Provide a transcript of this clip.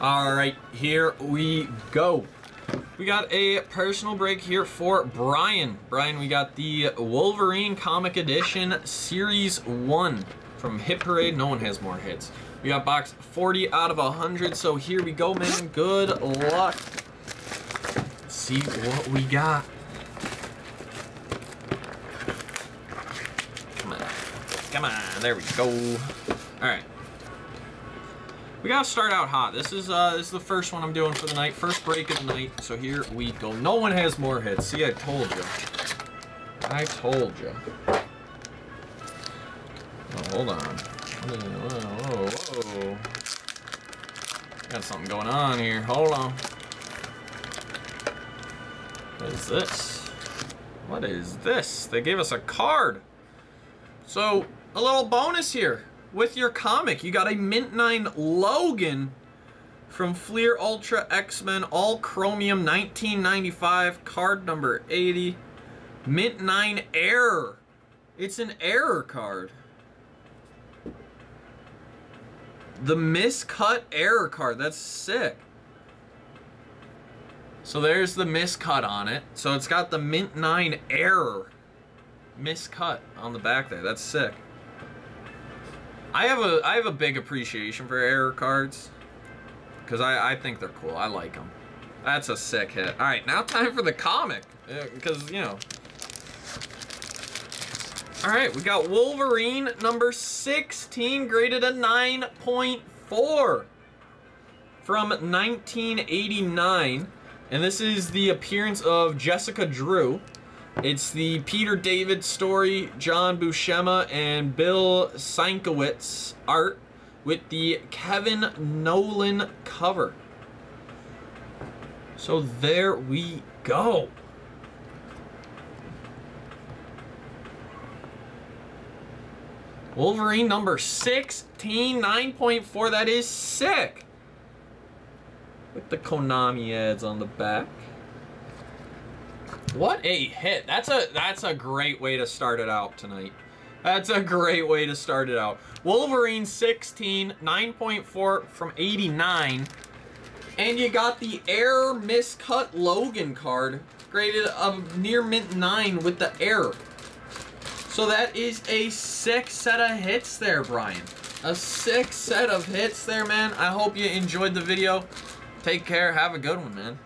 All right, here we go. We got a personal break here for Bryan. Bryan, we got the Wolverine Comic Edition Series 1 from Hit Parade. No one has more hits. We got box 40 out of 100, so here we go, man. Good luck. Let's see what we got. Come on. Come on. There we go. All right. We gotta start out hot. This is uh this is the first one I'm doing for the night, first break of the night. So here we go. No one has more hits. See, I told you. I told you. Oh, hold on. Whoa, whoa, whoa. Got something going on here. Hold on. What is this? What is this? They gave us a card. So, a little bonus here with your comic. You got a Mint 9 Logan from Fleer Ultra X-Men All Chromium 1995, card number 80. Mint 9 Error. It's an error card. The miscut error card. That's sick. So there's the miscut on it. So it's got the Mint 9 error miscut on the back there. That's sick. I have a I have a big appreciation for error cards because I I think they're cool. I like them. That's a sick hit. All right, now time for the comic uh, because you know. All right, we got Wolverine number 16 graded a 9.4 from 1989. And this is the appearance of Jessica Drew. It's the Peter David story, John Buscema and Bill Sienkiewicz art with the Kevin Nowlan cover. So there we go. Wolverine number 16, 9.4. That is sick. With the Konami ads on the back. What a hit. That's a that's a great way to start it out tonight. That's a great way to start it out. Wolverine 16, 9.4 from 89. And you got the Air Miscut Logan card, graded a near mint 9 with the Air. So that is a sick set of hits there, Bryan. A sick set of hits there, man. I hope you enjoyed the video. Take care. Have a good one, man.